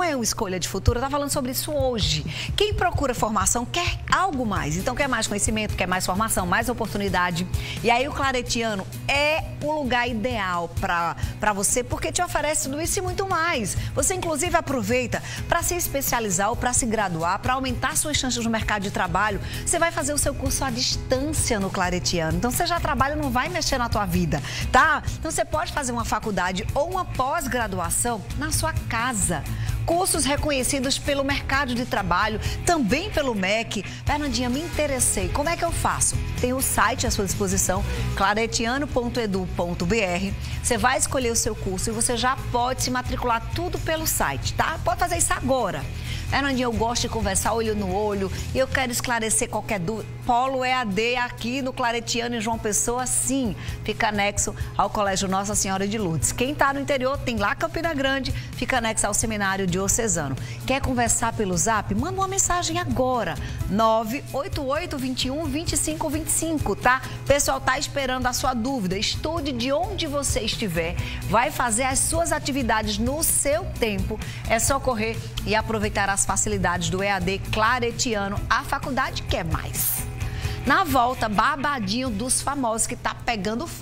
Não é uma escolha de futuro, estava falando sobre isso hoje. Quem procura formação quer algo mais. Então, quer mais conhecimento, quer mais formação, mais oportunidade. E aí, o Claretiano é o lugar ideal para você, porque te oferece tudo isso e muito mais. Você, inclusive, aproveita para se especializar ou para se graduar, para aumentar suas chances no mercado de trabalho. Você vai fazer o seu curso à distância no Claretiano. Então, você já trabalha, não vai mexer na tua vida, tá? Então, você pode fazer uma faculdade ou uma pós-graduação na sua casa cursos reconhecidos pelo mercado de trabalho, também pelo MEC. Fernandinha, me interessei. Como é que eu faço? Tem o site à sua disposição, claretiano.edu.br. Você vai escolher o seu curso e você já pode se matricular tudo pelo site, tá? Pode fazer isso agora. Fernandinha, eu gosto de conversar olho no olho e eu quero esclarecer qualquer dúvida. Polo EAD aqui no Claretiano em João Pessoa, sim, fica anexo ao Colégio Nossa Senhora de Lourdes. Quem está no interior tem lá Campina Grande, fica anexo ao Seminário Diocesano. Quer conversar pelo zap? Manda uma mensagem agora, 988 21 25 25, tá? Pessoal, tá esperando a sua dúvida. Estude de onde você estiver, vai fazer as suas atividades no seu tempo. É só correr e aproveitar as facilidades do EAD Claretiano. A faculdade quer mais. Na volta, babadinho dos famosos que tá pegando fogo.